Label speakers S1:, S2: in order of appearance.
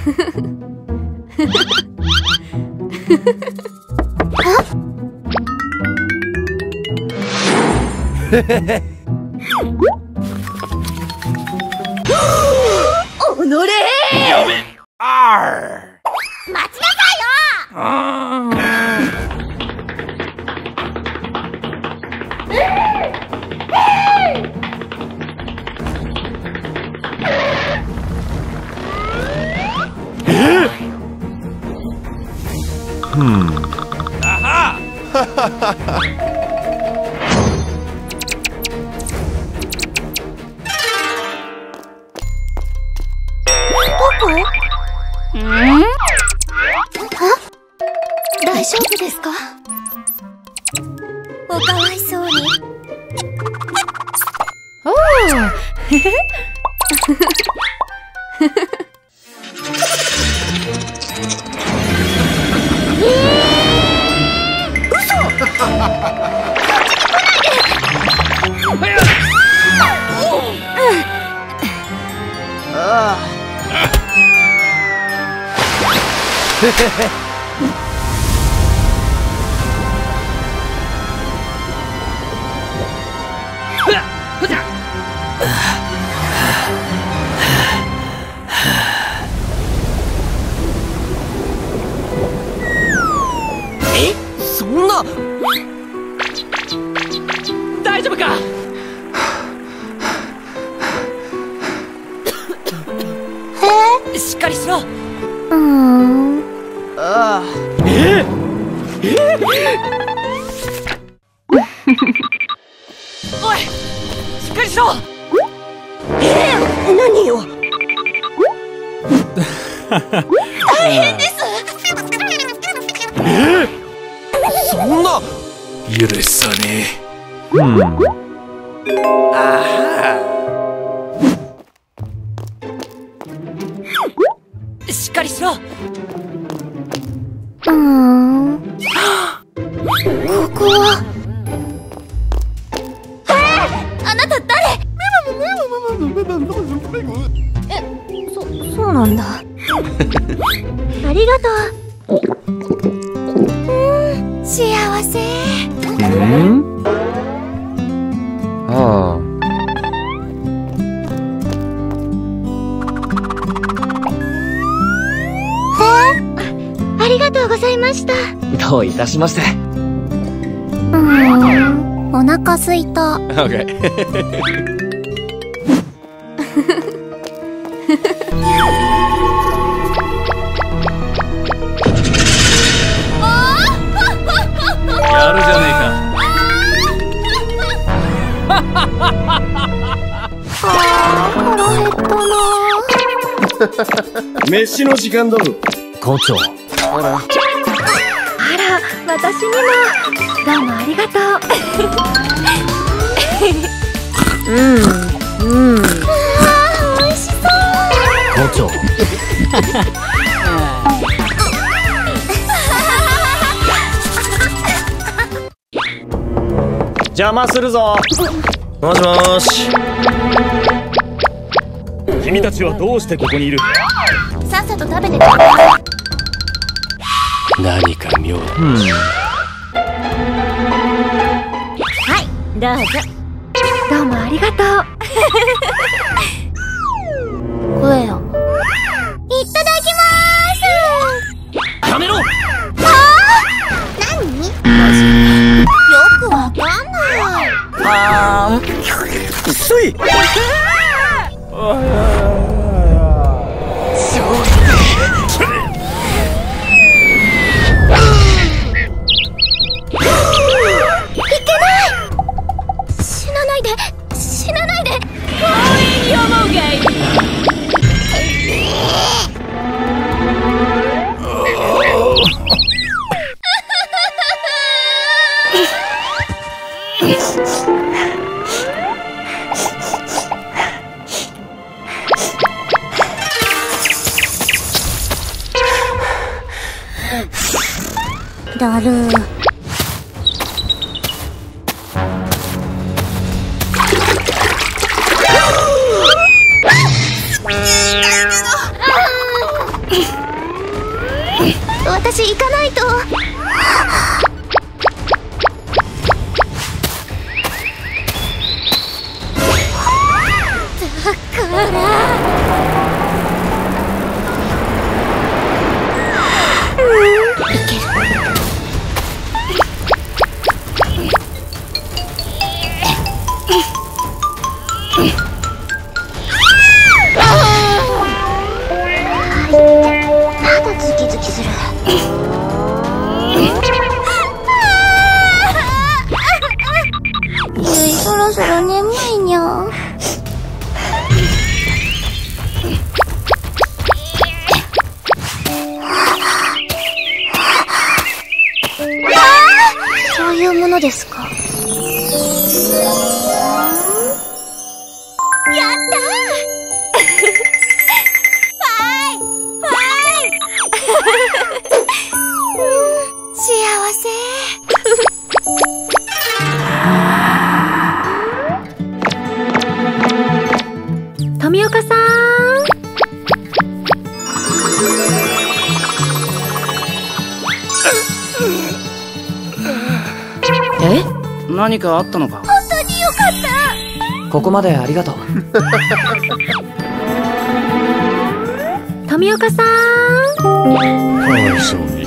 S1: おのれ
S2: やめあ
S1: 待ちなさいよ大丈夫ですか？おかわいそうに。
S2: えそ 大丈夫か？しっかりしろ。
S1: うーん
S2: ああええおいしっかりしろ
S1: 何よ
S2: そんな
S3: 許さね
S2: しっかりしろ
S1: うーん。ここは。あなた誰？えそそうなんだありがとううん幸せ
S3: えうん
S1: ざいました。
S2: どういたしまして。
S1: うーん。お腹すいた。
S3: OK やるじゃねえか。
S1: 腹減ったな
S4: 飯の時間だぞ。
S3: 校長。
S1: あら私にも。どうもありがとう。うんうん。あー美味しそう。
S3: 校長
S4: 邪魔するぞ。もしもし。君たちはどうしてここにいる？
S1: さっさと食べてて
S4: 何か妙だ
S1: はいどうぞ。どうもありがとう。いただきます。
S2: やめろ。
S1: 何？よくわかんない。
S4: い
S1: ないで死なないで。だる私行かないと。だから。うん。いける。まだズキズキする。そろそろ眠いにゃそういうものですか富岡さん。
S2: え？何かあったのか？
S1: 本当によかった。
S2: ここまでありがとう。
S1: 富岡さん。
S4: かわいそうに